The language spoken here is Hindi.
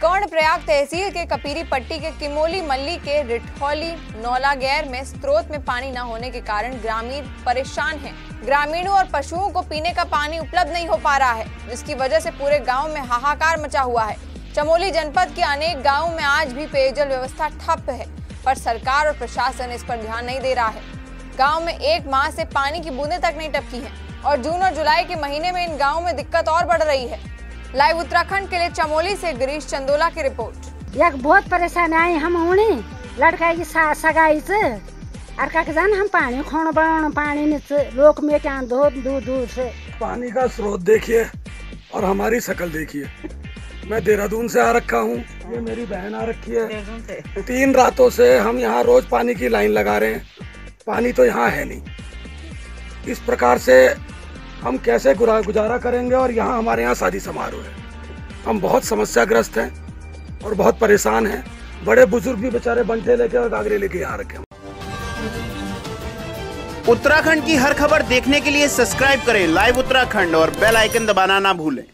कर्ण प्रयाग तहसील के कपीरी पट्टी के किमोली मल्ली के रिठौली नौलागैर में स्रोत में पानी न होने के कारण ग्रामीण परेशान हैं। ग्रामीणों और पशुओं को पीने का पानी उपलब्ध नहीं हो पा रहा है, जिसकी वजह से पूरे गाँव में हाहाकार मचा हुआ है चमोली जनपद के अनेक गाँव में आज भी पेयजल व्यवस्था ठप है, पर सरकार और प्रशासन इस पर ध्यान नहीं दे रहा है गाँव में एक माह से पानी की बूंदे तक नहीं टपकी हैं और जून और जुलाई के महीने में इन गाँव में दिक्कत और बढ़ रही है। लाइव उत्तराखंड के लिए चमोली से गिरीश चंदोला की रिपोर्ट। एक बहुत परेशान आई हम होने। लड़का की सगाई से। अर्का के जान हम पानी खोण बनाना पानी नीचे लोक में क्या दो दूर दूर से। पानी का स्रोत देखिए और हमारी शक्ल देखिए। मैं देहरादून से आ रखा हूँ। ये मेरी बहन आ रखी है। तीन रातों से हम यहाँ रोज पानी की लाइन लगा रहे हैं। पानी तो यहाँ है नहीं। इस प्रकार से हम कैसे गुजारा करेंगे और यहाँ हमारे यहाँ शादी समारोह है। हम बहुत समस्याग्रस्त हैं और बहुत परेशान हैं। बड़े बुज़ुर्ग भी बेचारे बंटे लेके और गागरे लेके यहाँ रखे उत्तराखंड की हर खबर देखने के लिए सब्सक्राइब करें लाइव उत्तराखंड और बेल आइकन दबाना ना भूलें।